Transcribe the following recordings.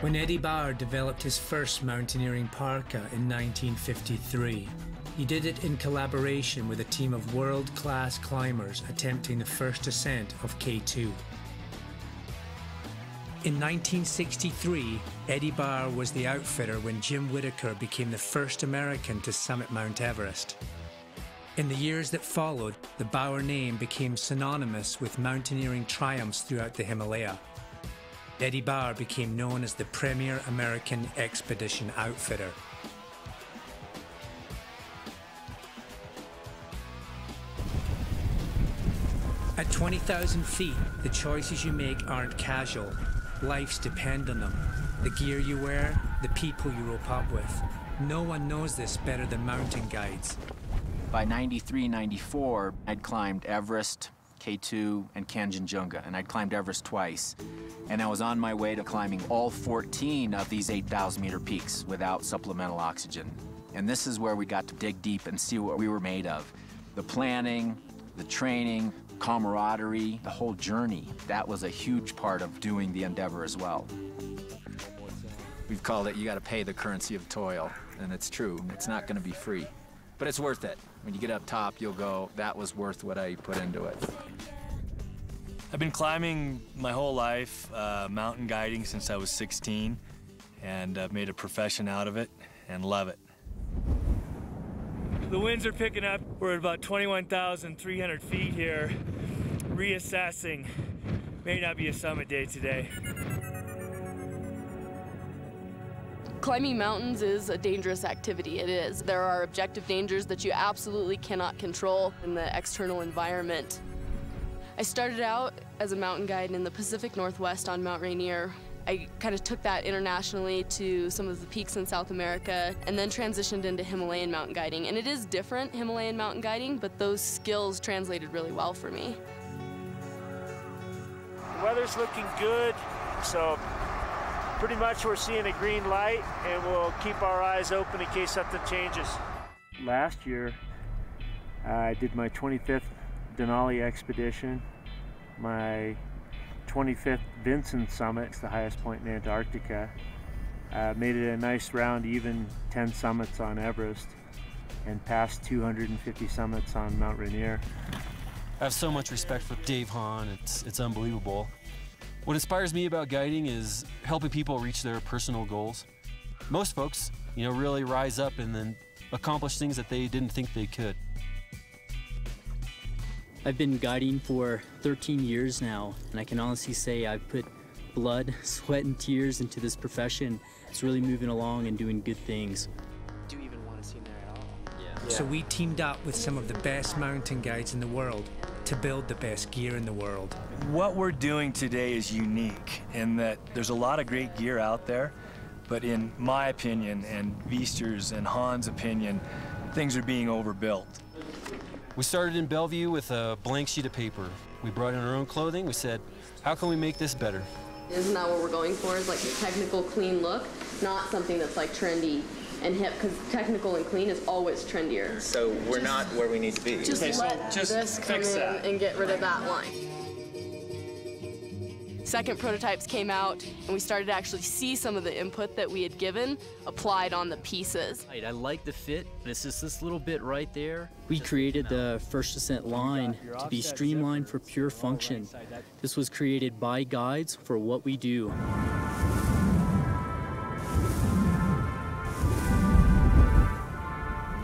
When Eddie Bauer developed his first mountaineering parka in 1953, he did it in collaboration with a team of world class climbers attempting the first ascent of K2. In 1963, Eddie Bauer was the outfitter when Jim Whittaker became the first American to summit Mount Everest. In the years that followed, the Bauer name became synonymous with mountaineering triumphs throughout the Himalaya. Eddie Bauer became known as the premier American expedition outfitter. At 20,000 feet, the choices you make aren't casual. Lives depend on them. The gear you wear, the people you rope up with. No one knows this better than mountain guides. By 93, 94, I'd climbed Everest, K2, and Kanchenjunga, and I'd climbed Everest twice. And I was on my way to climbing all 14 of these 8,000 meter peaks without supplemental oxygen. And this is where we got to dig deep and see what we were made of. The planning, the training, camaraderie, the whole journey. That was a huge part of doing the endeavor as well. We've called it, you gotta pay the currency of toil. And it's true, it's not gonna be free. But it's worth it. When you get up top, you'll go, that was worth what I put into it. I've been climbing my whole life, uh, mountain guiding since I was 16, and I've made a profession out of it and love it. The winds are picking up. We're at about 21,300 feet here, reassessing. May not be a summit day today. Climbing mountains is a dangerous activity. It is. There are objective dangers that you absolutely cannot control in the external environment. I started out as a mountain guide in the Pacific Northwest on Mount Rainier. I kind of took that internationally to some of the peaks in South America and then transitioned into Himalayan mountain guiding. And it is different, Himalayan mountain guiding, but those skills translated really well for me. The weather's looking good, so pretty much we're seeing a green light and we'll keep our eyes open in case something changes. Last year, I did my 25th Denali expedition, my 25th Vinson Summit, it's the highest point in Antarctica. Uh, made it a nice round even 10 summits on Everest and passed 250 summits on Mount Rainier. I have so much respect for Dave Hahn, it's, it's unbelievable. What inspires me about guiding is helping people reach their personal goals. Most folks, you know, really rise up and then accomplish things that they didn't think they could. I've been guiding for 13 years now, and I can honestly say I've put blood, sweat, and tears into this profession. It's really moving along and doing good things. Do you even want to see there at all? Yeah. So we teamed up with some of the best mountain guides in the world to build the best gear in the world. What we're doing today is unique in that there's a lot of great gear out there, but in my opinion and Viesturs' and Hahn's opinion, things are being overbuilt. We started in Bellevue with a blank sheet of paper. We brought in our own clothing. We said, how can we make this better? Isn't that what we're going for? Is like a technical, clean look, not something that's like trendy and hip, because technical and clean is always trendier. So we're not where we need to be. Just Okay, so just this come fix in that. and get rid of that line. Second prototypes came out, and we started to actually see some of the input that we had given applied on the pieces. Right, I like the fit, but it's just this little bit right there. We created the First Ascent line to be streamlined for pure function. This was created by guides for what we do.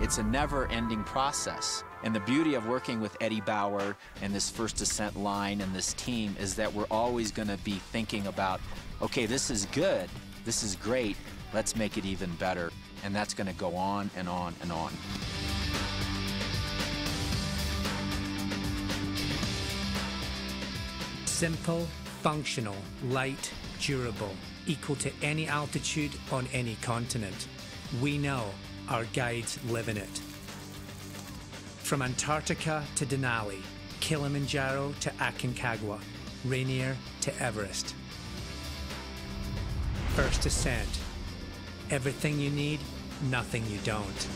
It's a never-ending process. And the beauty of working with Eddie Bauer and this First Ascent line and this team is that we're always going to be thinking about, okay, this is good, this is great, let's make it even better. And that's going to go on and on and on. Simple, functional, light, durable, equal to any altitude on any continent. We know our guides live in it. From Antarctica to Denali, Kilimanjaro to Aconcagua, Rainier to Everest. First ascent. Everything you need, nothing you don't.